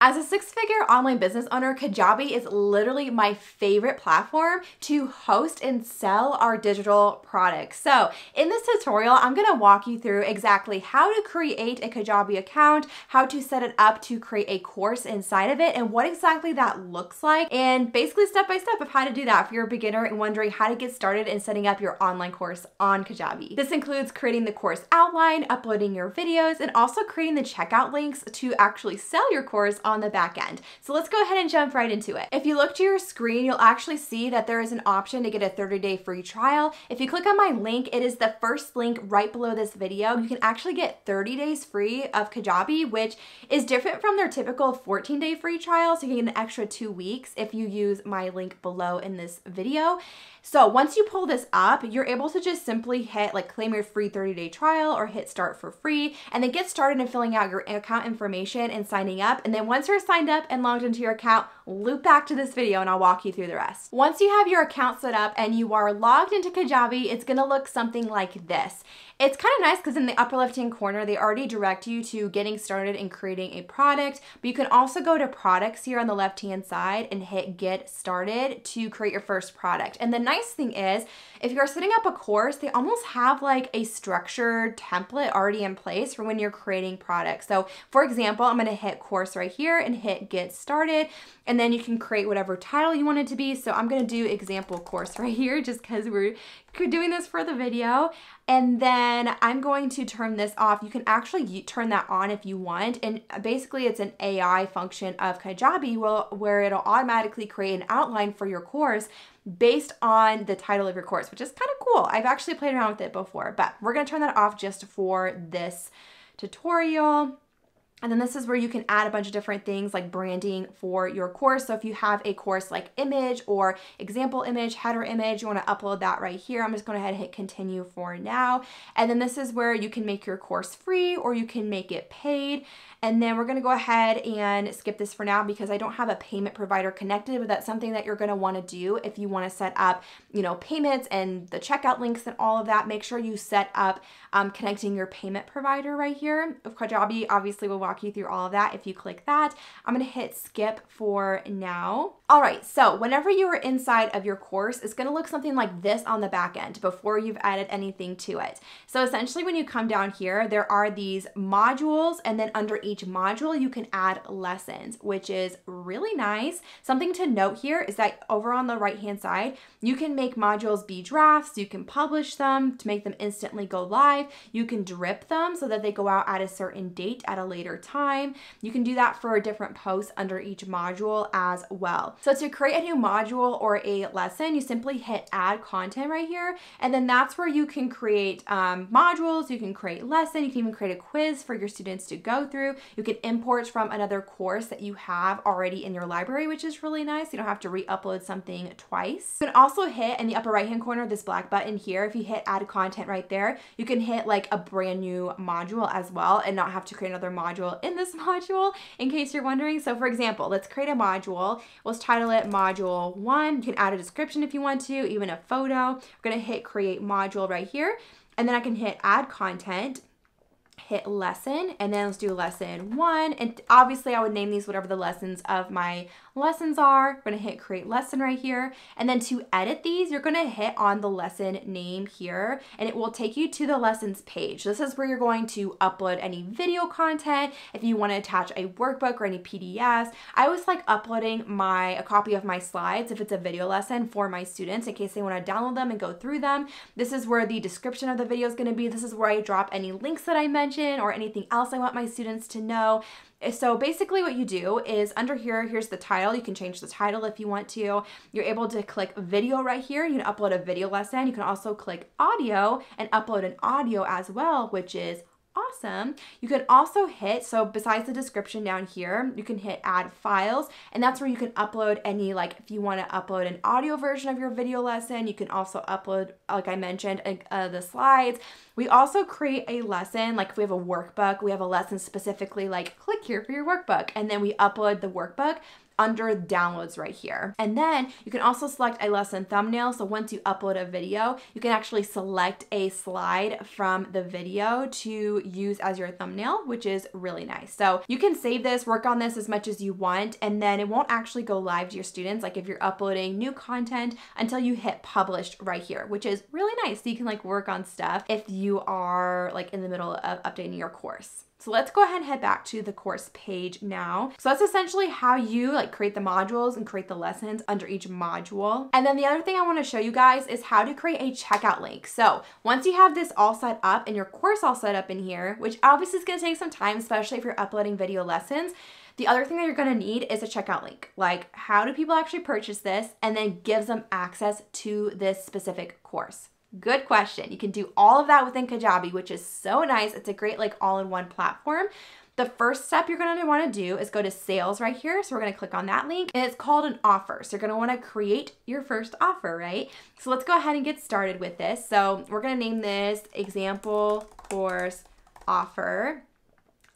As a six figure online business owner, Kajabi is literally my favorite platform to host and sell our digital products. So, in this tutorial, I'm gonna walk you through exactly how to create a Kajabi account, how to set it up to create a course inside of it, and what exactly that looks like, and basically step by step of how to do that if you're a beginner and wondering how to get started in setting up your online course on Kajabi. This includes creating the course outline, uploading your videos, and also creating the checkout links to actually sell your course on the back end. So let's go ahead and jump right into it. If you look to your screen, you'll actually see that there is an option to get a 30 day free trial. If you click on my link, it is the first link right below this video. You can actually get 30 days free of Kajabi, which is different from their typical 14 day free trial. So you can get an extra two weeks if you use my link below in this video. So once you pull this up, you're able to just simply hit like claim your free 30 day trial or hit start for free and then get started in filling out your account information and signing up. And then once you're signed up and logged into your account, loop back to this video and I'll walk you through the rest. Once you have your account set up and you are logged into Kajabi, it's gonna look something like this. It's kind of nice because in the upper left hand corner, they already direct you to getting started and creating a product, but you can also go to products here on the left hand side and hit get started to create your first product. And the nice thing is, if you're setting up a course, they almost have like a structured template already in place for when you're creating products. So for example, I'm gonna hit course right here and hit get started, and then you can create whatever title you want it to be. So I'm gonna do example course right here just because we're doing this for the video. And then I'm going to turn this off. You can actually turn that on if you want. And basically it's an AI function of Kajabi where it'll automatically create an outline for your course based on the title of your course, which is kind of cool. I've actually played around with it before, but we're gonna turn that off just for this tutorial. And then this is where you can add a bunch of different things like branding for your course. So if you have a course like image or example image, header image, you want to upload that right here. I'm just going to head and hit continue for now. And then this is where you can make your course free or you can make it paid. And then we're gonna go ahead and skip this for now because I don't have a payment provider connected, but that's something that you're gonna wanna do if you wanna set up, you know, payments and the checkout links and all of that. Make sure you set up um, connecting your payment provider right here. Kajabi obviously will walk you through all of that if you click that. I'm gonna hit skip for now. All right, so whenever you are inside of your course, it's gonna look something like this on the back end before you've added anything to it. So essentially when you come down here, there are these modules and then under each module, you can add lessons, which is really nice. Something to note here is that over on the right hand side, you can make modules be drafts, you can publish them to make them instantly go live, you can drip them so that they go out at a certain date at a later time. You can do that for a different posts under each module as well. So to create a new module or a lesson, you simply hit add content right here, and then that's where you can create um, modules, you can create lesson, you can even create a quiz for your students to go through. You can import from another course that you have already in your library, which is really nice. You don't have to re-upload something twice. You can also hit in the upper right hand corner, this black button here. If you hit add content right there, you can hit like a brand new module as well and not have to create another module in this module in case you're wondering. So for example, let's create a module. Let's title it module one. You can add a description if you want to, even a photo. We're gonna hit create module right here. And then I can hit add content hit lesson and then let's do lesson one and obviously I would name these whatever the lessons of my lessons are. We're gonna hit create lesson right here. And then to edit these, you're gonna hit on the lesson name here and it will take you to the lessons page. This is where you're going to upload any video content. If you wanna attach a workbook or any PDFs, I always like uploading my a copy of my slides if it's a video lesson for my students in case they wanna download them and go through them. This is where the description of the video is gonna be. This is where I drop any links that I mention or anything else I want my students to know. So basically what you do is under here, here's the title. You can change the title if you want to. You're able to click video right here. You can upload a video lesson. You can also click audio and upload an audio as well, which is awesome. You can also hit, so besides the description down here, you can hit add files and that's where you can upload any, like if you want to upload an audio version of your video lesson, you can also upload, like I mentioned, uh, the slides. We also create a lesson, like if we have a workbook, we have a lesson specifically like click here for your workbook and then we upload the workbook under downloads right here. And then you can also select a lesson thumbnail. So once you upload a video, you can actually select a slide from the video to use as your thumbnail, which is really nice. So you can save this, work on this as much as you want, and then it won't actually go live to your students, like if you're uploading new content until you hit published right here, which is really nice. So you can like work on stuff if you are like in the middle of updating your course. So let's go ahead and head back to the course page now. So that's essentially how you like create the modules and create the lessons under each module. And then the other thing I wanna show you guys is how to create a checkout link. So once you have this all set up and your course all set up in here, which obviously is gonna take some time, especially if you're uploading video lessons, the other thing that you're gonna need is a checkout link. Like, how do people actually purchase this? And then gives them access to this specific course. Good question. You can do all of that within Kajabi, which is so nice. It's a great like all-in-one platform. The first step you're gonna wanna do is go to sales right here. So we're gonna click on that link and it's called an offer. So you're gonna wanna create your first offer, right? So let's go ahead and get started with this. So we're gonna name this example course offer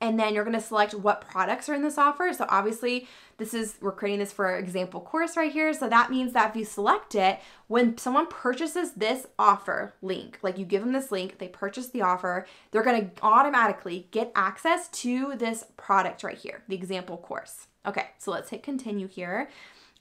and then you're gonna select what products are in this offer. So obviously this is, we're creating this for our example course right here. So that means that if you select it, when someone purchases this offer link, like you give them this link, they purchase the offer, they're gonna automatically get access to this product right here, the example course. Okay, so let's hit continue here.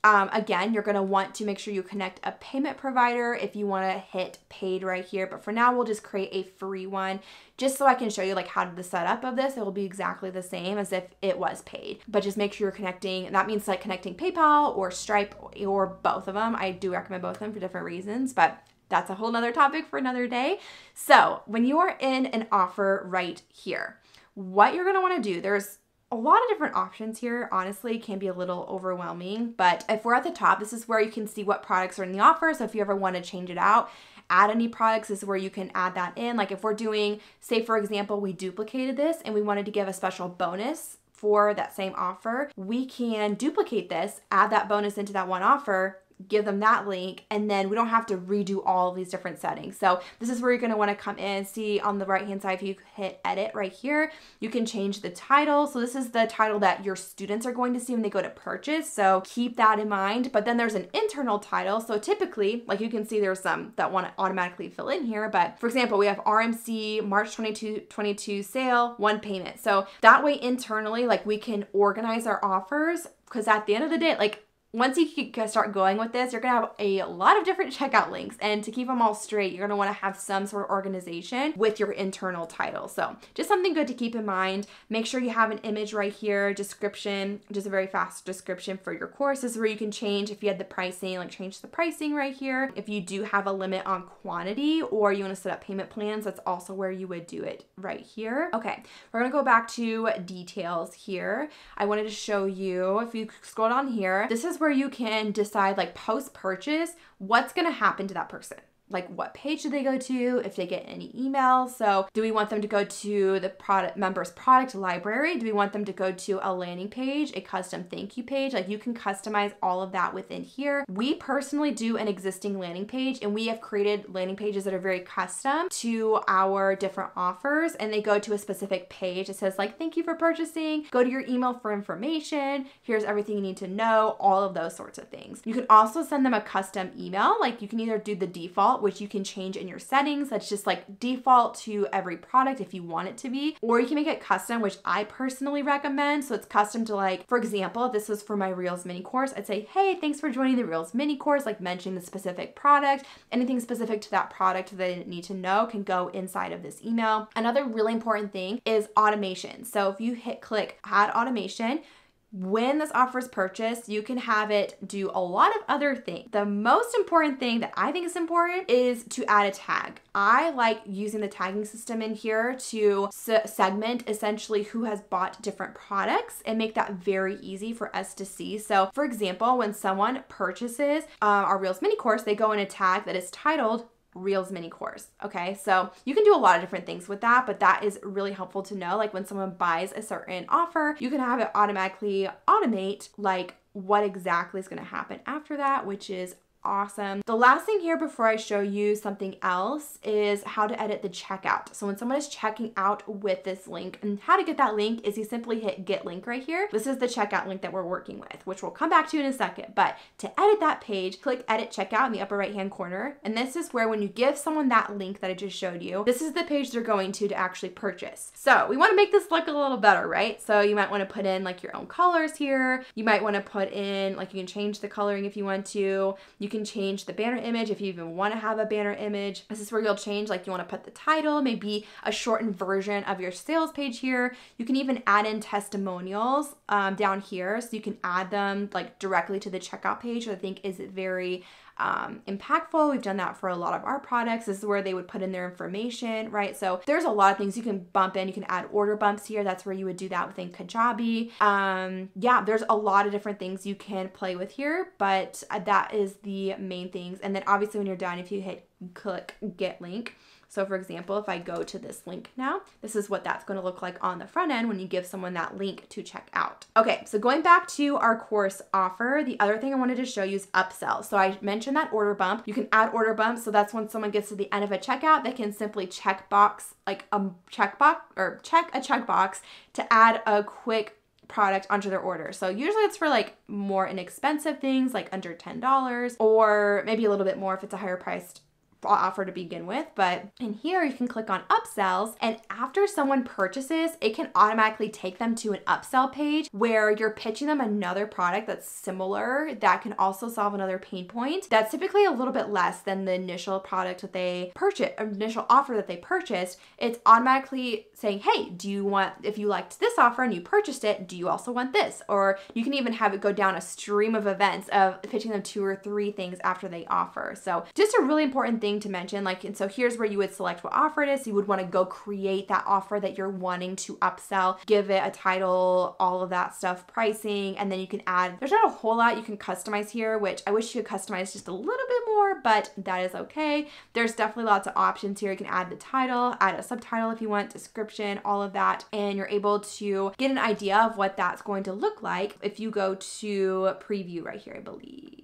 Um, again, you're gonna want to make sure you connect a payment provider if you wanna hit paid right here. But for now, we'll just create a free one just so I can show you like how the setup of this. It will be exactly the same as if it was paid. But just make sure you're connecting, that means like connecting PayPal or Stripe or both of them. I do recommend both of them for different reasons, but that's a whole nother topic for another day. So when you are in an offer right here, what you're gonna wanna do, there's a lot of different options here honestly can be a little overwhelming but if we're at the top this is where you can see what products are in the offer. So if you ever want to change it out add any products this is where you can add that in. Like if we're doing say for example we duplicated this and we wanted to give a special bonus for that same offer we can duplicate this add that bonus into that one offer give them that link and then we don't have to redo all of these different settings. So this is where you're going to want to come in see on the right hand side if you hit edit right here you can change the title. So this is the title that your students are going to see when they go to purchase. So keep that in mind. But then there's an internal title. So typically like you can see there's some that want to automatically fill in here. But for example we have RMC March 22, 22 sale one payment. So that way internally like we can organize our offers because at the end of the day like once you start going with this, you're gonna have a lot of different checkout links. And to keep them all straight, you're gonna wanna have some sort of organization with your internal title. So just something good to keep in mind. Make sure you have an image right here, description, just a very fast description for your course. This is where you can change if you had the pricing, like change the pricing right here. If you do have a limit on quantity or you wanna set up payment plans, that's also where you would do it right here. Okay, we're gonna go back to details here. I wanted to show you, if you scroll down here, this is where you can decide like post purchase what's going to happen to that person like what page do they go to if they get any emails so do we want them to go to the product members product library? Do we want them to go to a landing page a custom thank you page? Like you can customize all of that within here. We personally do an existing landing page and we have created landing pages that are very custom to our different offers and they go to a specific page. It says like thank you for purchasing. Go to your email for information. Here's everything you need to know all of those sorts of things. You can also send them a custom email like you can either do the default which you can change in your settings. That's just like default to every product if you want it to be. Or you can make it custom, which I personally recommend. So it's custom to like, for example, this was for my Reels mini course, I'd say, hey, thanks for joining the Reels mini course, like mention the specific product. Anything specific to that product that they need to know can go inside of this email. Another really important thing is automation. So if you hit click add automation, when this offer is purchased, you can have it do a lot of other things. The most important thing that I think is important is to add a tag. I like using the tagging system in here to segment essentially who has bought different products and make that very easy for us to see. So, for example, when someone purchases uh, our Reels mini course, they go in a tag that is titled Reels mini course. Okay, so you can do a lot of different things with that, but that is really helpful to know. Like when someone buys a certain offer, you can have it automatically automate like what exactly is going to happen after that, which is awesome. The last thing here before I show you something else is how to edit the checkout. So when someone is checking out with this link and how to get that link is you simply hit get link right here. This is the checkout link that we're working with, which we'll come back to in a second. But to edit that page, click edit checkout in the upper right hand corner. And this is where when you give someone that link that I just showed you, this is the page they're going to to actually purchase. So we want to make this look a little better, right? So you might want to put in like your own colors here. You might want to put in like you can change the coloring if you want to. You can change the banner image if you even want to have a banner image. This is where you'll change like you want to put the title, maybe a shortened version of your sales page here. You can even add in testimonials um, down here so you can add them like directly to the checkout page, which I think is very um, impactful. We've done that for a lot of our products. This is where they would put in their information, right? So there's a lot of things you can bump in. You can add order bumps here. That's where you would do that within Kajabi. Um, yeah, there's a lot of different things you can play with here, but that is the main things. And then obviously when you're done, if you hit click get link, so for example, if I go to this link now, this is what that's gonna look like on the front end when you give someone that link to check out. Okay, so going back to our course offer, the other thing I wanted to show you is upsell. So I mentioned that order bump. You can add order bumps. So that's when someone gets to the end of a checkout, they can simply check box, like a checkbox or check a checkbox to add a quick product onto their order. So usually it's for like more inexpensive things like under $10 or maybe a little bit more if it's a higher priced offer to begin with. But in here, you can click on upsells, and after someone purchases, it can automatically take them to an upsell page where you're pitching them another product that's similar that can also solve another pain point. That's typically a little bit less than the initial product that they purchased, initial offer that they purchased. It's automatically saying, hey, do you want, if you liked this offer and you purchased it, do you also want this? Or you can even have it go down a stream of events of pitching them two or three things after they offer. So just a really important thing thing to mention. Like, and so here's where you would select what offer it is. You would want to go create that offer that you're wanting to upsell, give it a title, all of that stuff, pricing, and then you can add, there's not a whole lot you can customize here, which I wish you could customize just a little bit more, but that is okay. There's definitely lots of options here. You can add the title, add a subtitle if you want, description, all of that, and you're able to get an idea of what that's going to look like if you go to preview right here, I believe.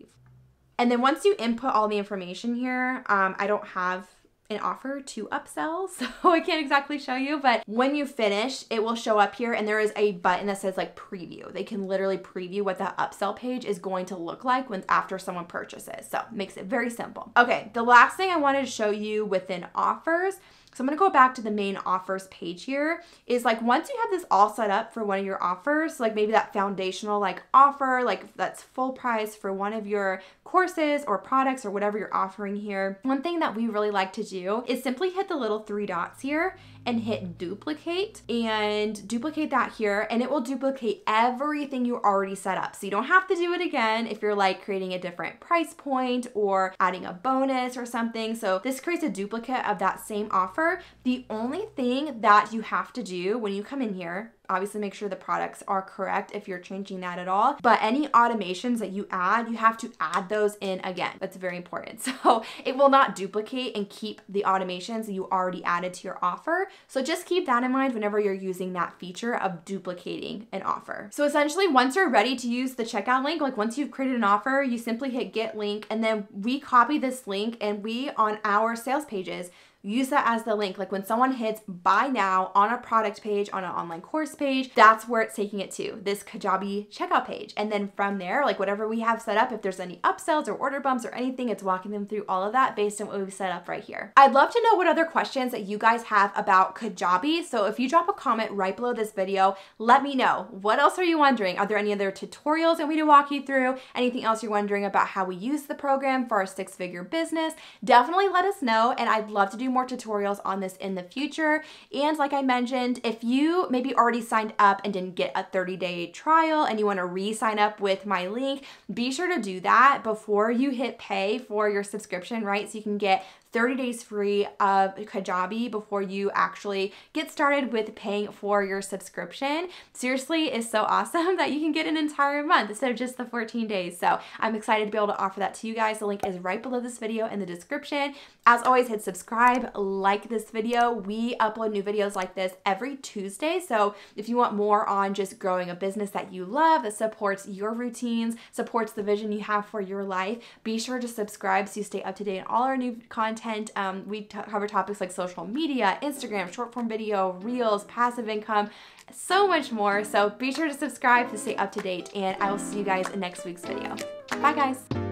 And then once you input all the information here, um, I don't have an offer to upsell, so I can't exactly show you, but when you finish, it will show up here and there is a button that says like preview. They can literally preview what the upsell page is going to look like when after someone purchases. So makes it very simple. Okay, the last thing I wanted to show you within offers so I'm gonna go back to the main offers page here is like once you have this all set up for one of your offers, like maybe that foundational like offer, like that's full price for one of your courses or products or whatever you're offering here. One thing that we really like to do is simply hit the little three dots here and hit duplicate and duplicate that here and it will duplicate everything you already set up. So you don't have to do it again if you're like creating a different price point or adding a bonus or something. So this creates a duplicate of that same offer. The only thing that you have to do when you come in here obviously make sure the products are correct if you're changing that at all. But any automations that you add, you have to add those in again. That's very important. So it will not duplicate and keep the automations you already added to your offer. So just keep that in mind whenever you're using that feature of duplicating an offer. So essentially, once you're ready to use the checkout link, like once you've created an offer, you simply hit get link and then we copy this link and we on our sales pages use that as the link. Like when someone hits buy now on a product page, on an online course page, that's where it's taking it to this Kajabi checkout page. And then from there, like whatever we have set up, if there's any upsells or order bumps or anything, it's walking them through all of that based on what we've set up right here. I'd love to know what other questions that you guys have about Kajabi. So if you drop a comment right below this video, let me know. What else are you wondering? Are there any other tutorials that we need to walk you through? Anything else you're wondering about how we use the program for our six figure business? Definitely let us know. And I'd love to do more tutorials on this in the future. And like I mentioned, if you maybe already signed up and didn't get a 30 day trial and you want to re sign up with my link, be sure to do that before you hit pay for your subscription, right? So you can get 30 days free of Kajabi before you actually get started with paying for your subscription. Seriously, is so awesome that you can get an entire month instead of just the 14 days. So I'm excited to be able to offer that to you guys. The link is right below this video in the description. As always, hit subscribe, like this video. We upload new videos like this every Tuesday. So if you want more on just growing a business that you love, that supports your routines, supports the vision you have for your life, be sure to subscribe so you stay up to date on all our new content. Um, we cover topics like social media, Instagram, short form video, reels, passive income, so much more. So be sure to subscribe to stay up to date, and I will see you guys in next week's video. Bye, guys.